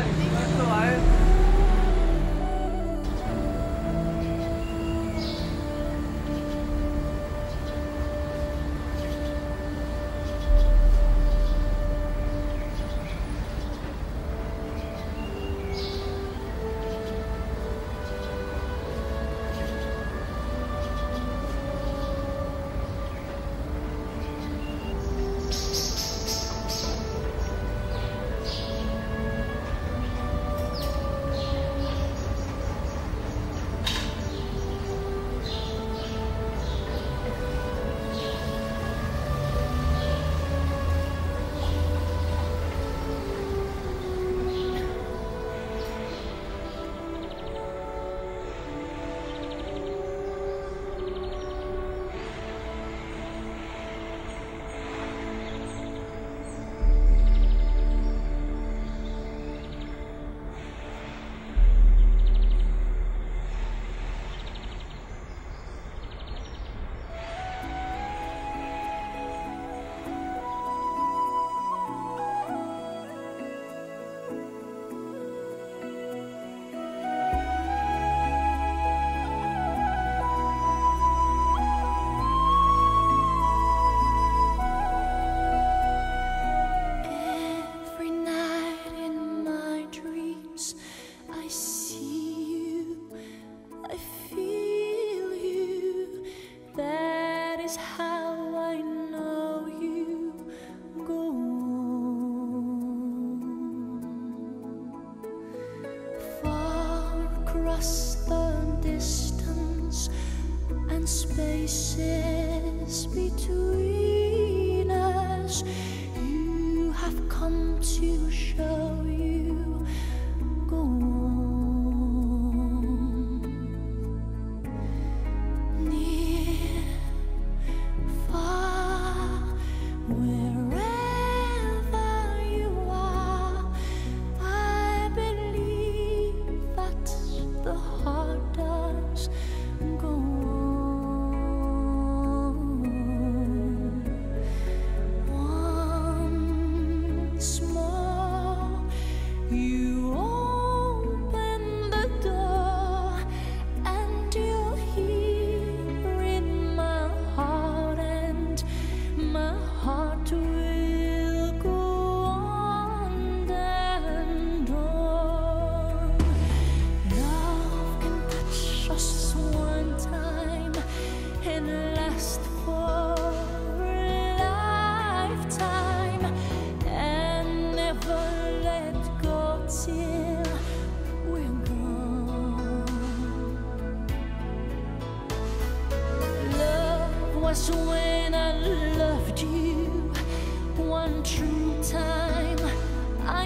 Bye. spaces between us. You have come to show. was when I loved you one true time. I